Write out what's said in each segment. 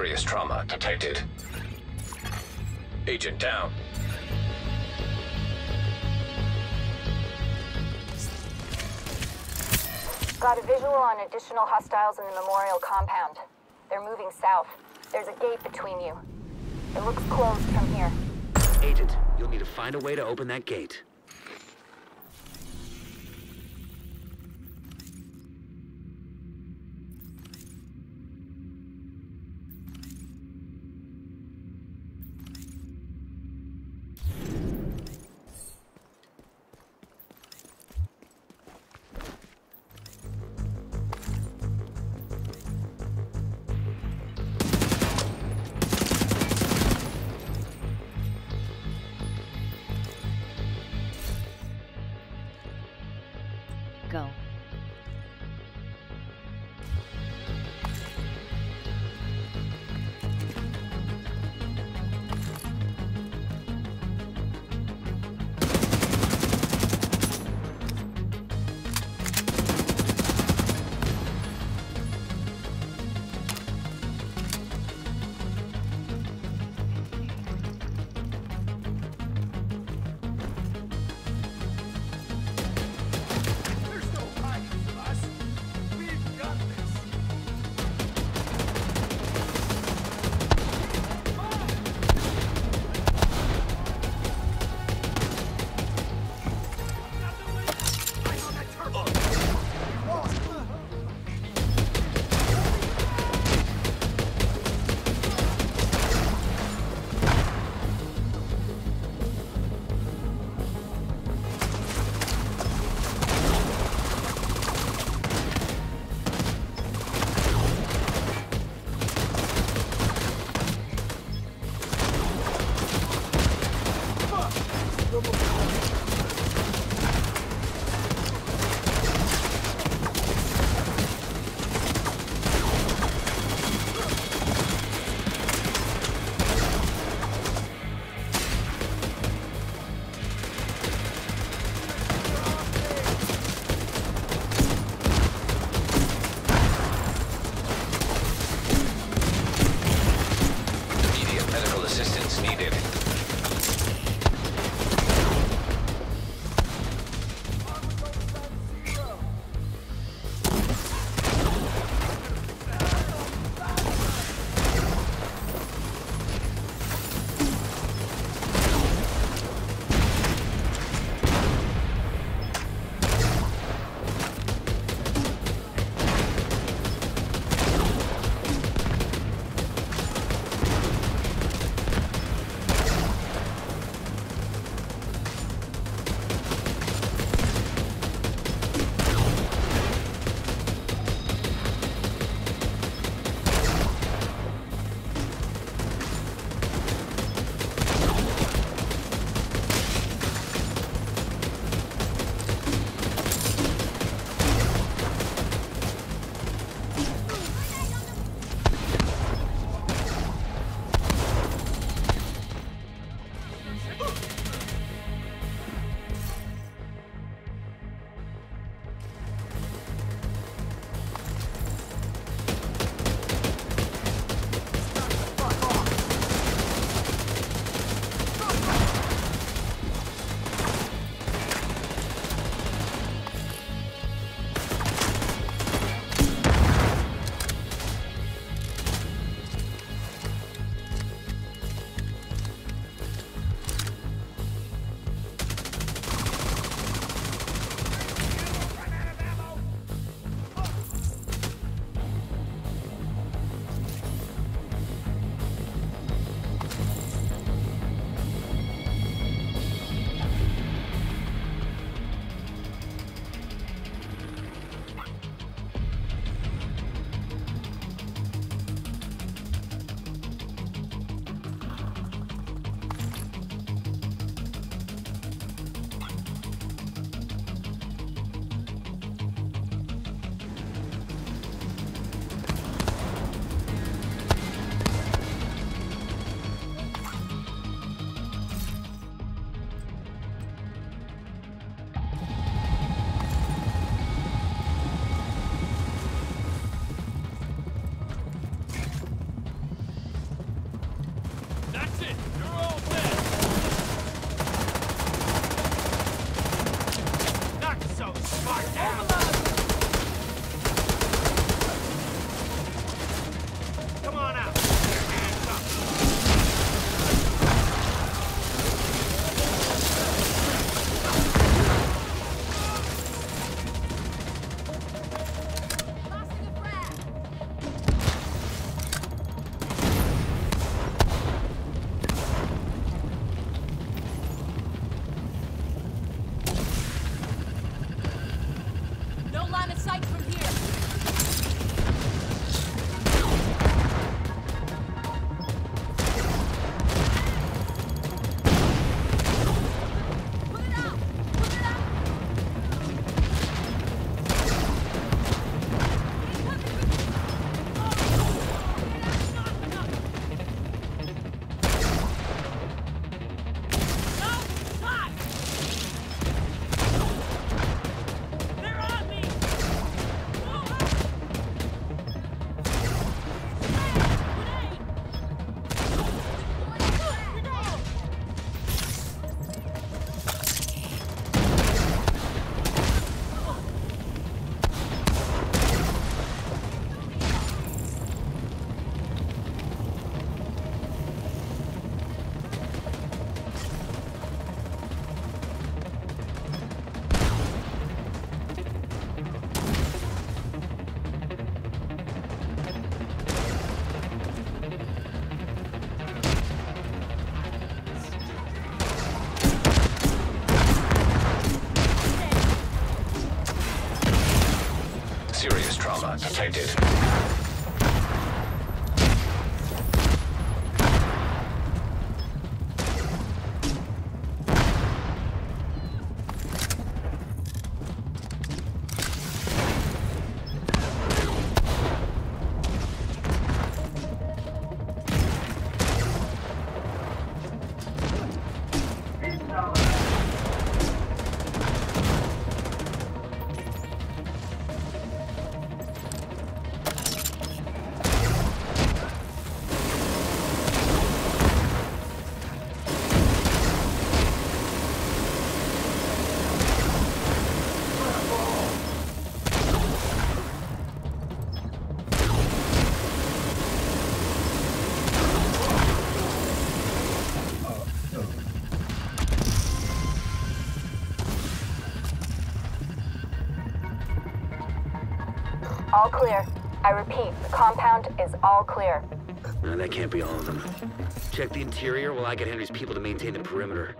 Serious trauma detected. Agent down. Got a visual on additional hostiles in the Memorial compound. They're moving south. There's a gate between you. It looks closed from here. Agent, you'll need to find a way to open that gate. Detected. All clear. I repeat, the compound is all clear. No, that can't be all of them. Check the interior while I get Henry's people to maintain the perimeter.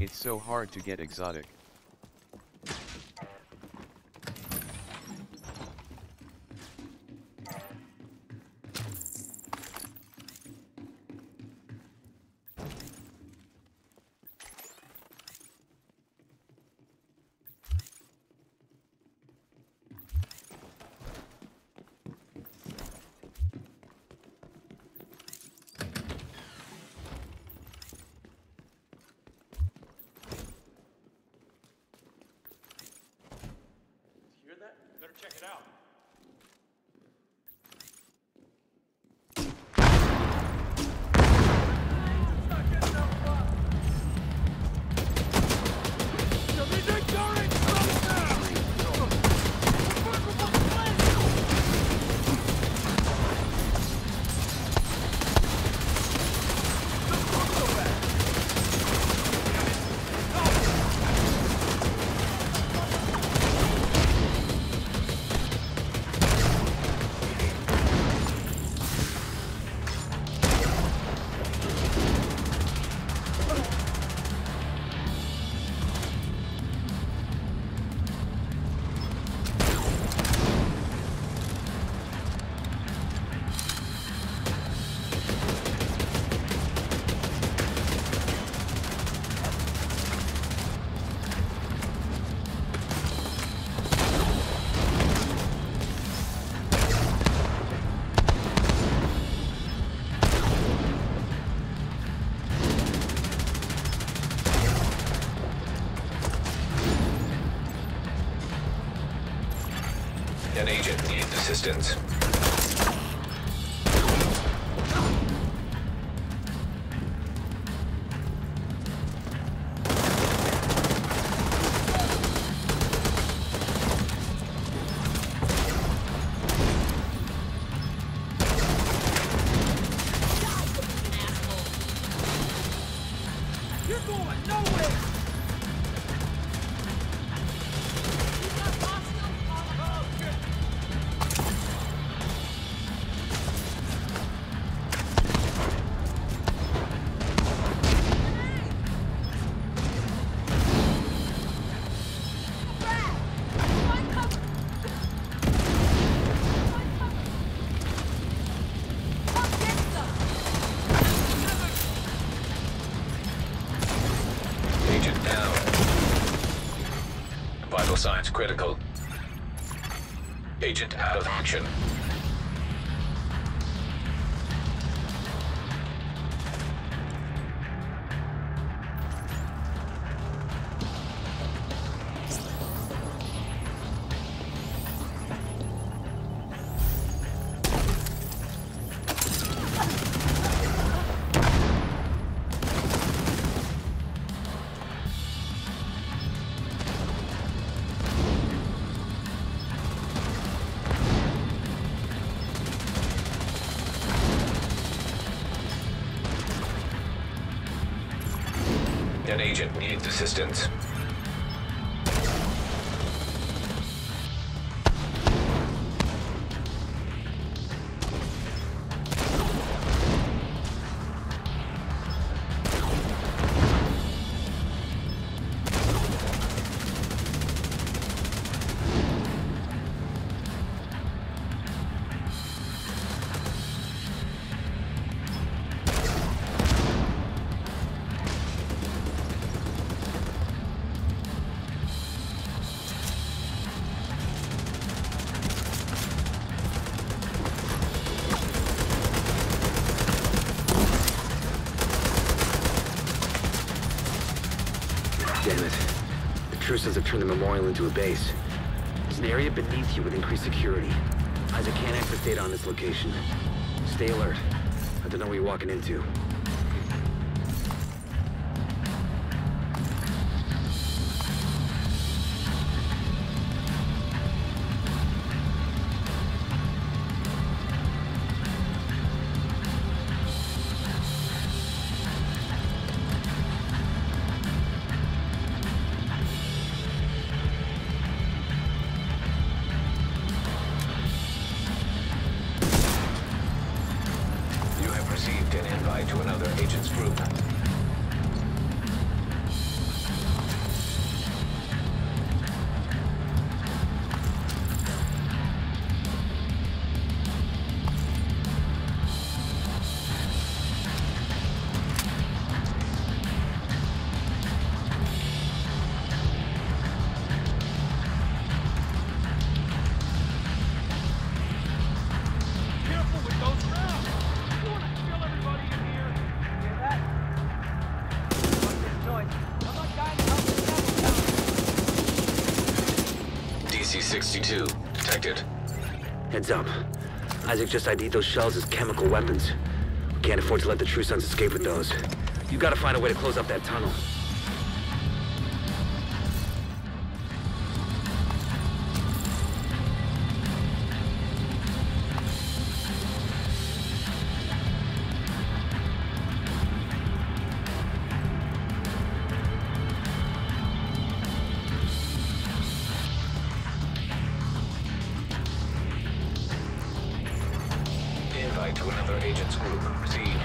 It's so hard to get exotic. An agent needs assistance. Signs critical. Agent out of action. An agent needs assistance. Damn it. The True Sons have turned the memorial into a base. There's an area beneath you with increased security. ISAC can't access data on this location. Stay alert. I don't know what you're walking into. To another agent's group. 62 Detected. Heads up. ISAC just ID'd those shells as chemical weapons. We can't afford to let the true sons escape with those. You gotta find a way to close up that tunnel. To another agent's group. Proceed.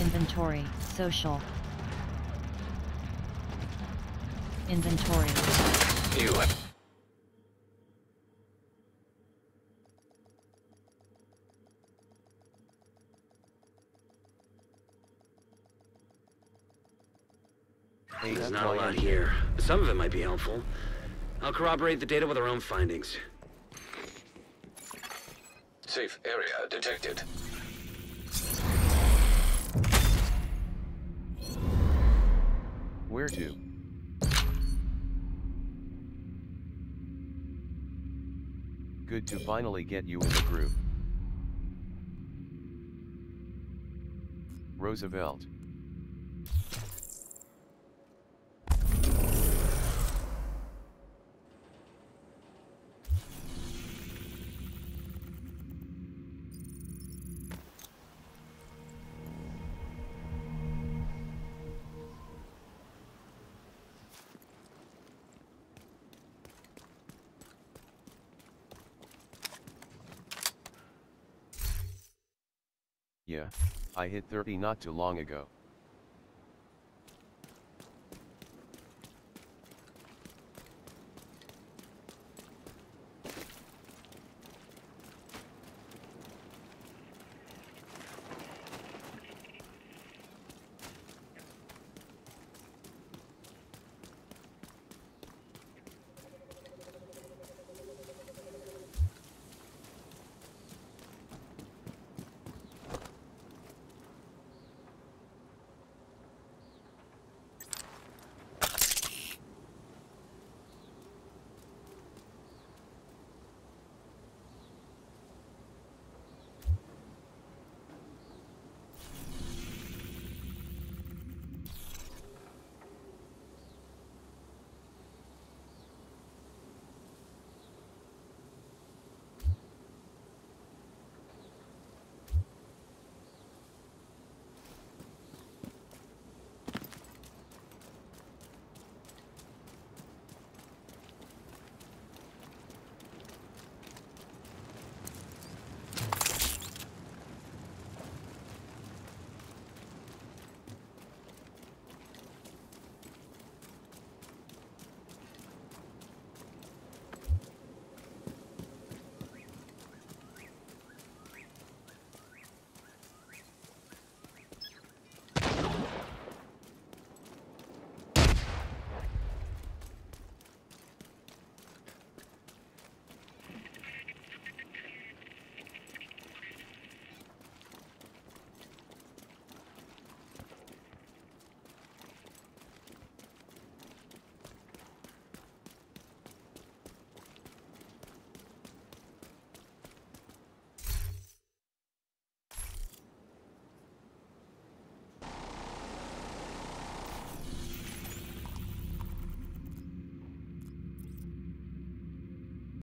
Inventory, social. Inventory. You have... There's not a lot here. but Some of it might be helpful. I'll corroborate the data with our own findings. Safe area detected. Where to? Good to finally get you in the group. Roosevelt. Yeah, I hit 30 not too long ago.